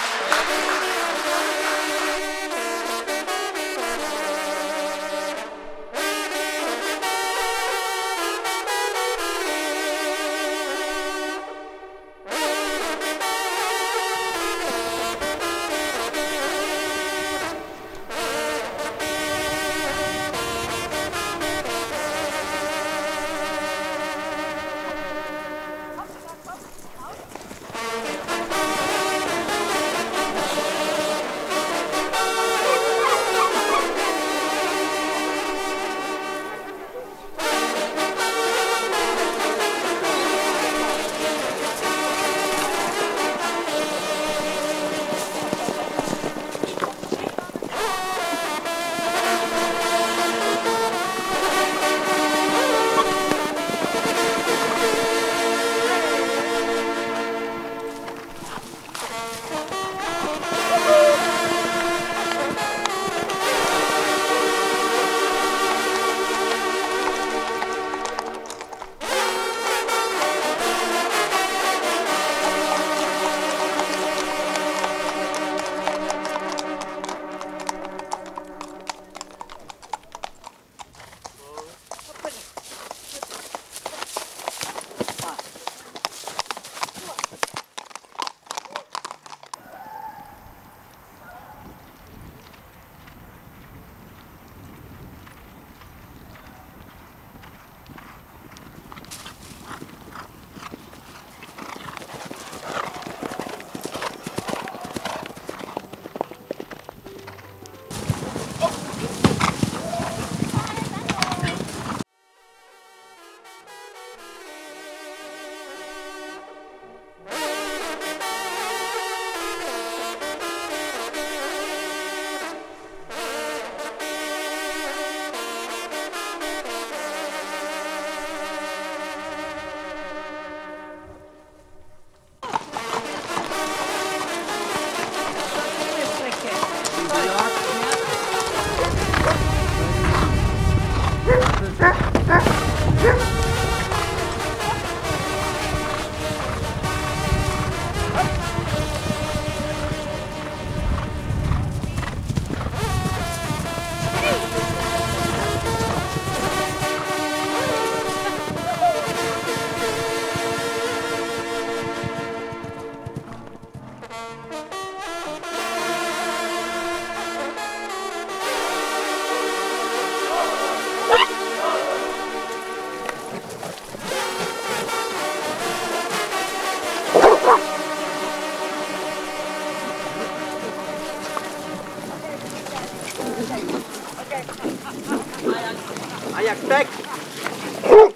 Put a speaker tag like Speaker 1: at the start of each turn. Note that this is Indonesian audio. Speaker 1: Amém. I attack.